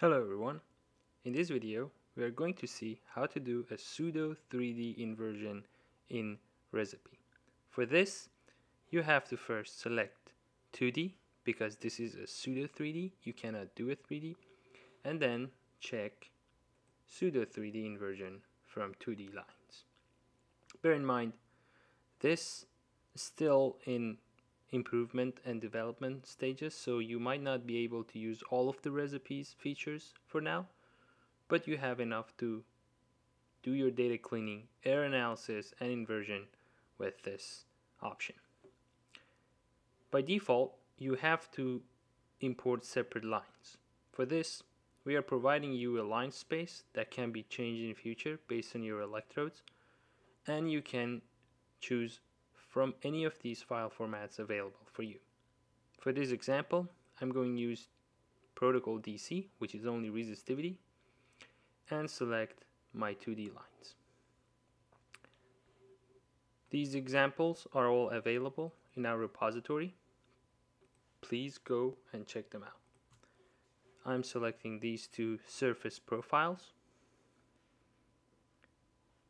Hello everyone. In this video, we are going to see how to do a pseudo 3D inversion in ResIPy. For this, you have to first select 2D because this is a pseudo 3D, you cannot do a 3D, and then check pseudo 3D inversion from 2D lines. Bear in mind, this is still in improvement and development stages so you might not be able to use all of the ResIPy's features for now but you have enough to do your data cleaning error analysis and inversion with this option. By default you have to import separate lines. For this we are providing you a line space that can be changed in future based on your electrodes and you can choose from any of these file formats available for you. For this example, I'm going to use protocol DC, which is only resistivity, and select my 2D lines. These examples are all available in our repository. Please go and check them out. I'm selecting these two surface profiles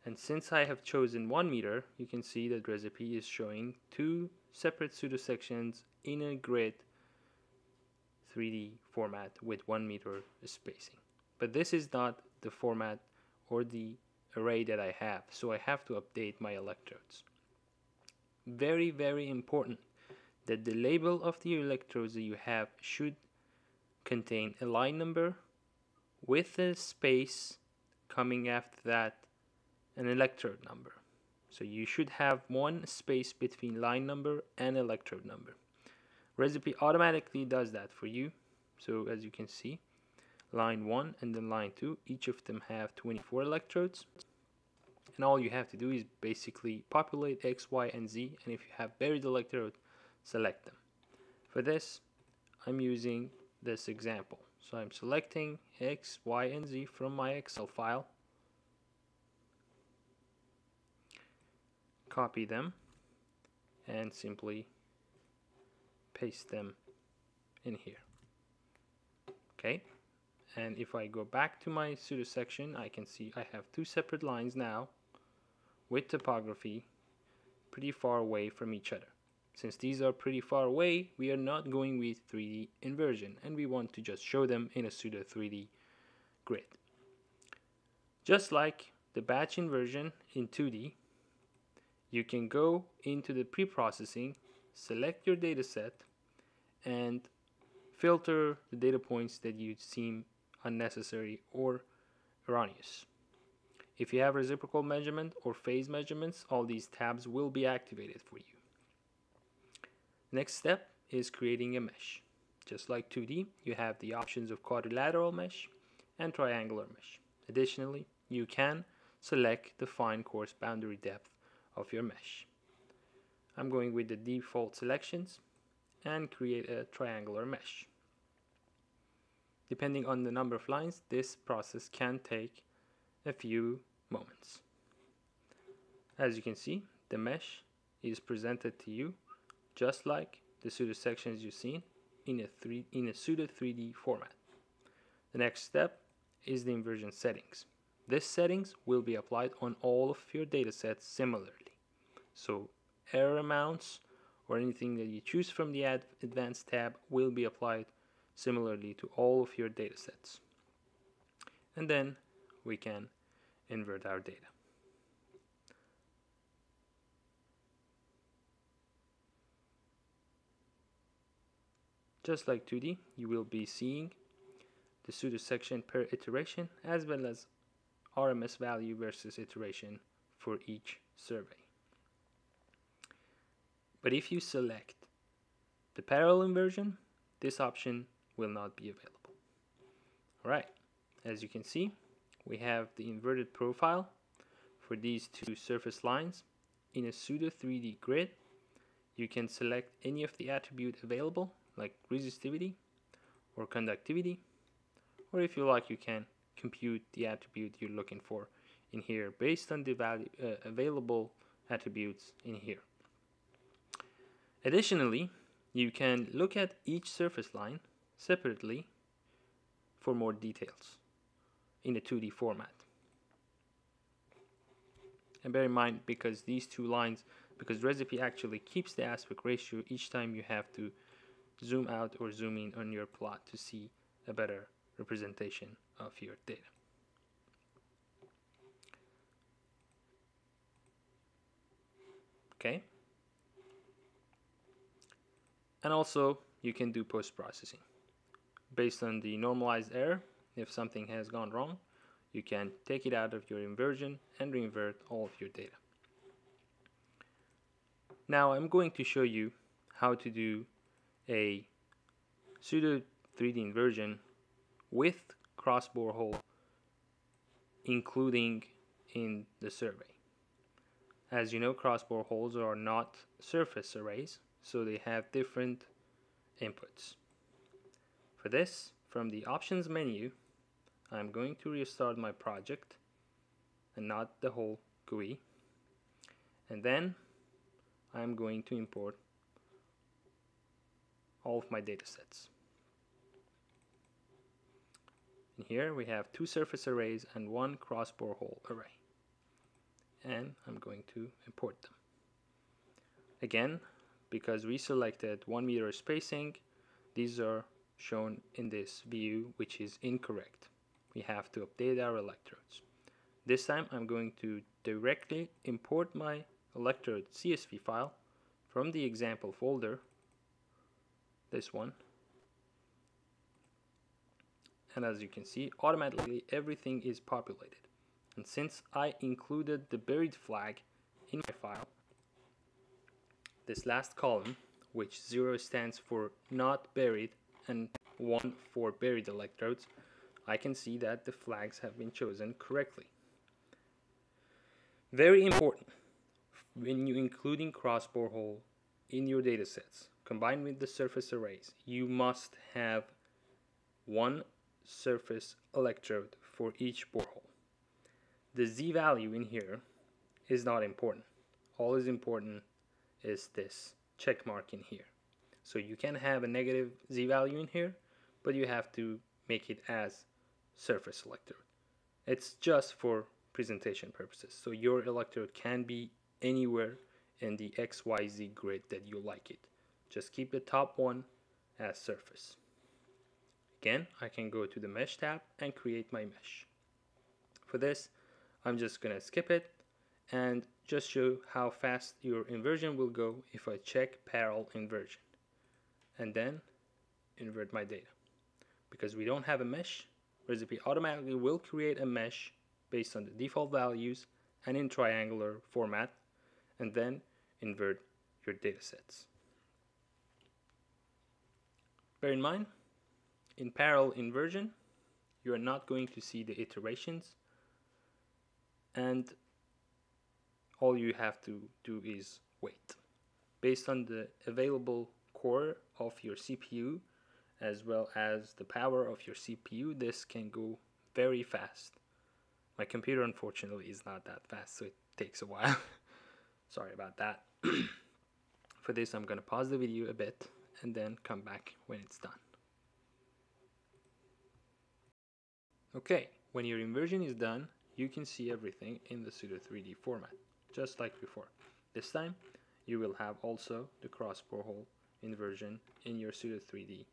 and since I have chosen 1 meter, you can see that ResIPy is showing two separate pseudosections in a grid 3D format with 1 meter spacing. But this is not the format or the array that I have, so I have to update my electrodes. Very, very important that the label of the electrodes that you have should contain a line number with a space coming after that an electrode number. So you should have one space between line number and electrode number. ResIPy automatically does that for you. So as you can see, line 1 and then line 2, each of them have 24 electrodes. And all you have to do is basically populate X, Y, and Z. And if you have buried electrode, select them. For this, I'm using this example. So I'm selecting X, Y, and Z from my Excel file copy them and simply paste them in here. Okay? And if I go back to my pseudo section I can see I have two separate lines now with topography pretty far away from each other. Since these are pretty far away we are not going with 3D inversion and we want to just show them in a pseudo 3D grid. Just like the batch inversion in 2D you can go into the pre-processing, select your data set, and filter the data points that you seem unnecessary or erroneous. If you have reciprocal measurement or phase measurements, all these tabs will be activated for you. Next step is creating a mesh. Just like 2D, you have the options of quadrilateral mesh and triangular mesh. Additionally, you can select the fine coarse boundary depth of your mesh. I'm going with the default selections and create a triangular mesh. Depending on the number of lines, this process can take a few moments. As you can see, the mesh is presented to you just like the pseudo sections you've seen in a, three, in a pseudo 3D format. The next step is the inversion settings. This settings will be applied on all of your datasets similarly. So error amounts or anything that you choose from the Ad Advanced tab will be applied similarly to all of your datasets. And then we can invert our data. Just like 2D, you will be seeing the pseudo section per iteration as well as RMS value versus iteration for each survey. But if you select the parallel inversion, this option will not be available. Alright, as you can see, we have the inverted profile for these two surface lines in a pseudo 3D grid. You can select any of the attribute available, like resistivity or conductivity, or if you like, you can compute the attribute you're looking for in here based on the value uh, available attributes in here. Additionally, you can look at each surface line separately for more details in a 2D format. And bear in mind, because these two lines, because ResIPy actually keeps the aspect ratio each time you have to zoom out or zoom in on your plot to see a better representation of your data. Okay. And also you can do post-processing. Based on the normalized error, if something has gone wrong, you can take it out of your inversion and reinvert all of your data. Now I'm going to show you how to do a pseudo 3D inversion with cross borehole including in the survey. As you know, cross boreholes are not surface arrays, so they have different inputs. For this, from the options menu, I'm going to restart my project and not the whole GUI. And then I'm going to import all of my data sets. And here we have two surface arrays and one cross borehole array. And I'm going to import them. Again, because we selected one meter spacing, these are shown in this view, which is incorrect. We have to update our electrodes. This time I'm going to directly import my electrode CSV file from the example folder, this one, and as you can see automatically everything is populated and since I included the buried flag in my file this last column which 0 stands for not buried and 1 for buried electrodes I can see that the flags have been chosen correctly very important when you including cross borehole in your datasets combined with the surface arrays you must have one surface electrode for each borehole. The Z value in here is not important. All is important is this check mark in here. So you can have a negative Z value in here, but you have to make it as surface electrode. It's just for presentation purposes. So your electrode can be anywhere in the XYZ grid that you like it. Just keep the top one as surface. Again, I can go to the mesh tab and create my mesh. For this, I'm just gonna skip it and just show how fast your inversion will go if I check parallel inversion and then invert my data. Because we don't have a mesh, ResIPy automatically will create a mesh based on the default values and in triangular format and then invert your data sets. Bear in mind, in parallel inversion, you are not going to see the iterations and all you have to do is wait. Based on the available core of your CPU as well as the power of your CPU, this can go very fast. My computer unfortunately is not that fast, so it takes a while. Sorry about that. For this, I'm going to pause the video a bit and then come back when it's done. Okay, when your inversion is done, you can see everything in the pseudo 3D format, just like before. This time, you will have also the cross borehole inversion in your pseudo 3D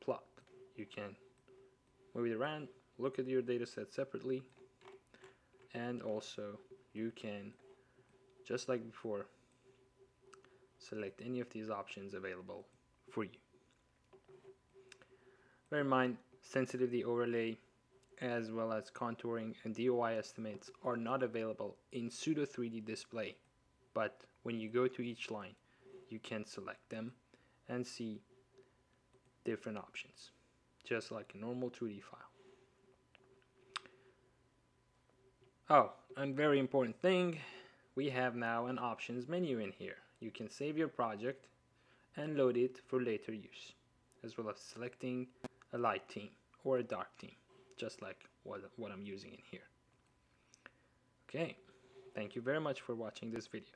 plot. You can move it around, look at your data set separately, and also you can, just like before, select any of these options available for you. Bear in mind, sensitivity overlay as well as contouring and DOI estimates are not available in pseudo 3D display but when you go to each line you can select them and see different options just like a normal 2D file. Oh, and very important thing, we have now an options menu in here. You can save your project and load it for later use, as well as selecting a light team or a dark theme just like what, what I'm using in here. Okay, thank you very much for watching this video.